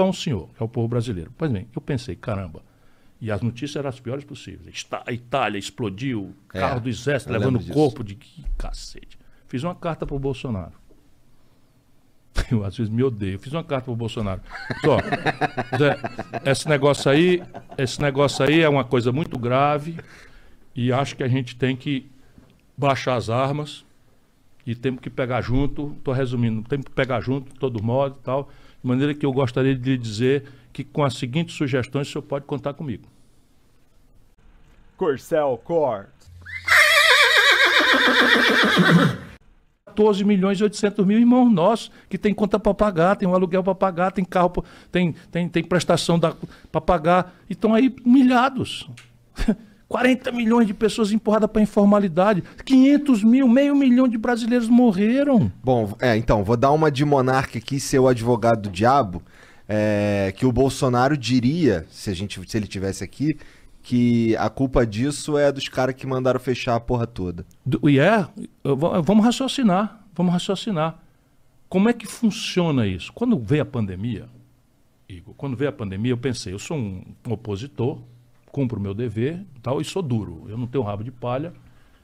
a um senhor, que é o povo brasileiro. Pois bem, eu pensei, caramba, e as notícias eram as piores possíveis. A Itália explodiu, é, carro do exército levando o corpo de que cacete. Fiz uma carta para o Bolsonaro. Eu às vezes me odeio. Fiz uma carta para o Bolsonaro. Ó, esse negócio aí, esse negócio aí é uma coisa muito grave e acho que a gente tem que baixar as armas e temos que pegar junto. Estou resumindo, temos que pegar junto, todo modo e tal. De maneira que eu gostaria de lhe dizer que com as seguintes sugestões o senhor pode contar comigo. Corcel Cor. 14 milhões e 800 mil irmãos nossos que tem conta para pagar, tem um aluguel para pagar, tem carro, tem, tem, tem prestação para pagar e estão aí humilhados. 40 milhões de pessoas empurradas para a informalidade. 500 mil, meio milhão de brasileiros morreram. Bom, é, então, vou dar uma de monarca aqui, seu advogado do diabo, é, que o Bolsonaro diria, se, a gente, se ele tivesse aqui, que a culpa disso é dos caras que mandaram fechar a porra toda. E é, vamos raciocinar, vamos raciocinar. Como é que funciona isso? Quando veio a pandemia, Igor, quando veio a pandemia, eu pensei, eu sou um opositor, cumpro o meu dever tal, e sou duro. Eu não tenho rabo de palha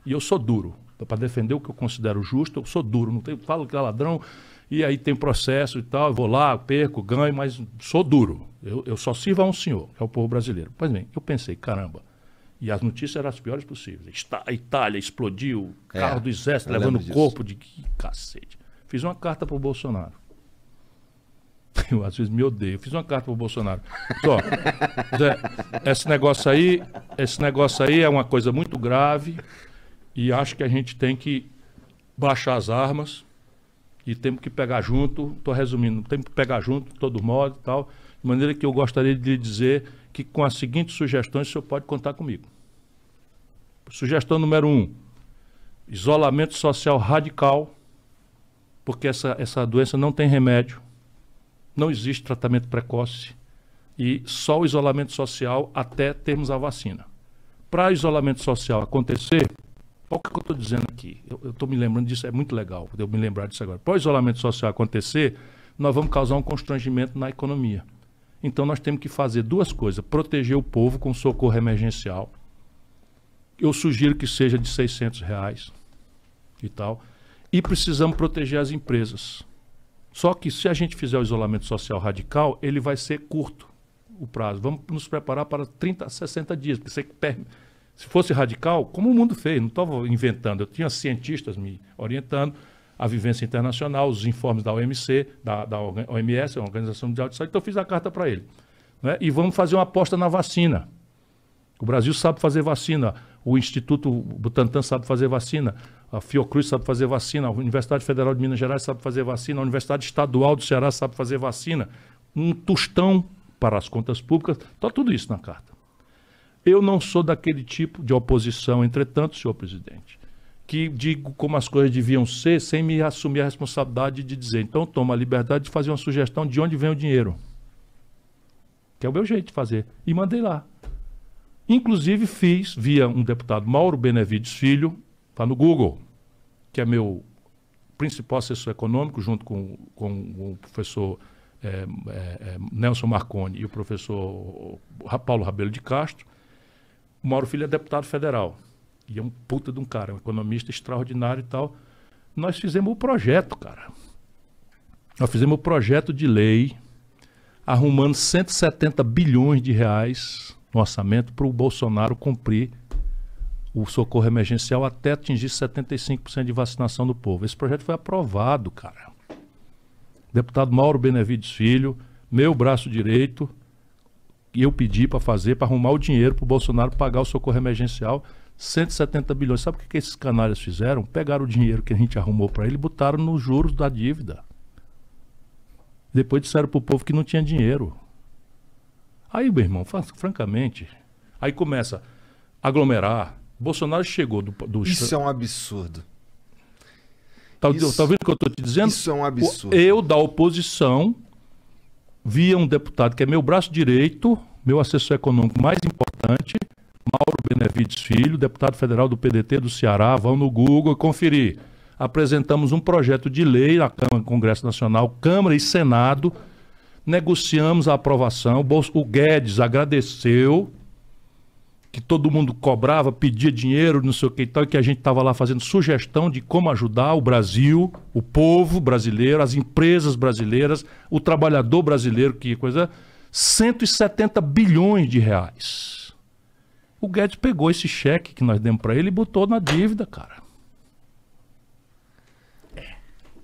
e eu sou duro. Para defender o que eu considero justo, eu sou duro. Não tenho, falo que é ladrão e aí tem processo e tal. Eu vou lá, perco, ganho, mas sou duro. Eu, eu só sirvo a um senhor, que é o povo brasileiro. Pois bem, eu pensei, caramba. E as notícias eram as piores possíveis. A Itália explodiu, carro é, do exército levando o corpo de que cacete. Fiz uma carta para o Bolsonaro. Eu às vezes me odeio. Fiz uma carta para o Bolsonaro. Só, Zé, esse negócio aí, esse negócio aí é uma coisa muito grave e acho que a gente tem que baixar as armas e temos que pegar junto. Estou resumindo, temos que pegar junto, de todo modo e tal. De maneira que eu gostaria de lhe dizer que com as seguintes sugestões o senhor pode contar comigo. Sugestão número um: isolamento social radical, porque essa, essa doença não tem remédio não existe tratamento precoce e só o isolamento social até termos a vacina. Para isolamento social acontecer, olha o que eu estou dizendo aqui, eu estou me lembrando disso, é muito legal eu me lembrar disso agora. Para o isolamento social acontecer, nós vamos causar um constrangimento na economia. Então nós temos que fazer duas coisas: proteger o povo com socorro emergencial. Eu sugiro que seja de 600 reais e tal. E precisamos proteger as empresas. Só que se a gente fizer o isolamento social radical, ele vai ser curto o prazo. Vamos nos preparar para 30 a 60 dias, porque você se fosse radical, como o mundo fez, não estava inventando, eu tinha cientistas me orientando, a vivência internacional, os informes da OMC, da, da OMS, a Organização Mundial de Saúde, então eu fiz a carta para ele. Né? E vamos fazer uma aposta na vacina. O Brasil sabe fazer vacina, o Instituto Butantan sabe fazer vacina, a Fiocruz sabe fazer vacina, a Universidade Federal de Minas Gerais sabe fazer vacina, a Universidade Estadual do Ceará sabe fazer vacina. Um tostão para as contas públicas, está tudo isso na carta. Eu não sou daquele tipo de oposição, entretanto, senhor presidente, que digo como as coisas deviam ser sem me assumir a responsabilidade de dizer. Então, tomo a liberdade de fazer uma sugestão de onde vem o dinheiro. Que é o meu jeito de fazer. E mandei lá. Inclusive, fiz, via um deputado Mauro Benevides Filho, Está no Google, que é meu principal assessor econômico, junto com, com o professor é, é, Nelson Marconi e o professor Paulo Rabelo de Castro. O Mauro Filho é deputado federal. E é um puta de um cara, um economista extraordinário e tal. Nós fizemos o projeto, cara. Nós fizemos o projeto de lei arrumando 170 bilhões de reais no orçamento para o Bolsonaro cumprir o socorro emergencial até atingir 75% de vacinação do povo. Esse projeto foi aprovado, cara. Deputado Mauro Benevides Filho, meu braço direito, e eu pedi para fazer, para arrumar o dinheiro para o Bolsonaro pagar o socorro emergencial, 170 bilhões. Sabe o que, que esses canalhas fizeram? Pegaram o dinheiro que a gente arrumou para ele e botaram nos juros da dívida. Depois disseram para o povo que não tinha dinheiro. Aí, meu irmão, francamente, aí começa a aglomerar, Bolsonaro chegou do. do Isso é um absurdo. Tá, isso, tá vendo o que eu estou te dizendo? Isso é um absurdo. Eu, da oposição, via um deputado que é meu braço direito, meu assessor econômico mais importante, Mauro Benevides Filho, deputado federal do PDT do Ceará. Vão no Google e conferir. Apresentamos um projeto de lei na Câmara, Congresso Nacional, Câmara e Senado negociamos a aprovação. O Guedes agradeceu que todo mundo cobrava, pedia dinheiro, não sei o que e tal, e que a gente estava lá fazendo sugestão de como ajudar o Brasil, o povo brasileiro, as empresas brasileiras, o trabalhador brasileiro, que coisa. 170 bilhões de reais. O Guedes pegou esse cheque que nós demos para ele e botou na dívida, cara.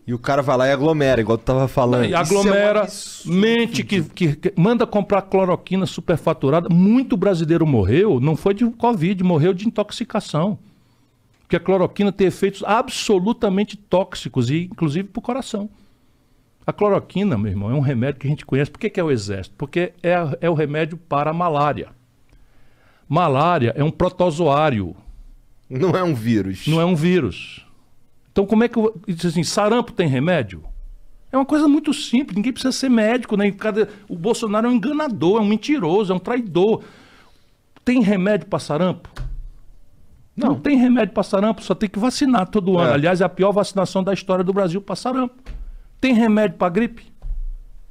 E o cara vai lá e aglomera, igual tu tava falando. E aglomera, é mente que, que, que, manda comprar cloroquina superfaturada. Muito brasileiro morreu, não foi de Covid, morreu de intoxicação. Porque a cloroquina tem efeitos absolutamente tóxicos, e inclusive para o coração. A cloroquina, meu irmão, é um remédio que a gente conhece. Por que, que é o exército? Porque é, é o remédio para a malária. Malária é um protozoário. Não é um vírus. Não é um vírus. Então, como é que eu. Diz assim, sarampo tem remédio? É uma coisa muito simples, ninguém precisa ser médico, né? O Bolsonaro é um enganador, é um mentiroso, é um traidor. Tem remédio para sarampo? Não. Não tem remédio para sarampo, só tem que vacinar todo ano. É. Aliás, é a pior vacinação da história do Brasil para sarampo. Tem remédio para gripe?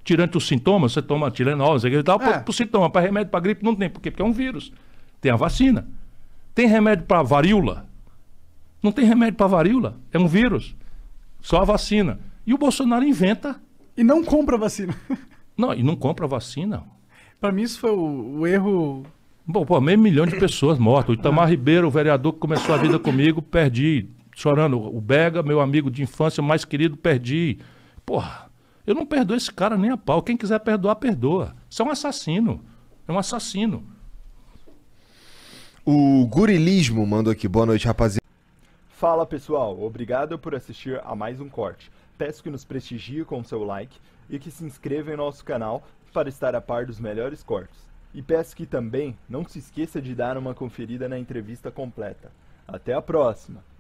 Tirando os sintomas, você toma Tilenol, você tal, é. para sintoma, para remédio para gripe não tem. Por quê? Porque é um vírus. Tem a vacina. Tem remédio para varíola? Não tem remédio para varíola. É um vírus. Só a vacina. E o Bolsonaro inventa. E não compra vacina. Não, e não compra vacina. Para mim, isso foi o, o, erro. Bom, pô, meio milhão de pessoas mortas. O Itamar Ribeiro, o vereador que começou a vida comigo, perdi. Chorando. O Bega, meu amigo de infância mais querido, perdi. Porra, eu não perdoo esse cara nem a pau. Quem quiser perdoar, perdoa. Isso é um assassino. É um assassino. O Gurilismo mandou aqui. Boa noite, rapaziada. Fala pessoal, obrigado por assistir a mais um corte. Peço que nos prestigie com seu like e que se inscreva em nosso canal para estar a par dos melhores cortes. E peço que também não se esqueça de dar uma conferida na entrevista completa. Até a próxima!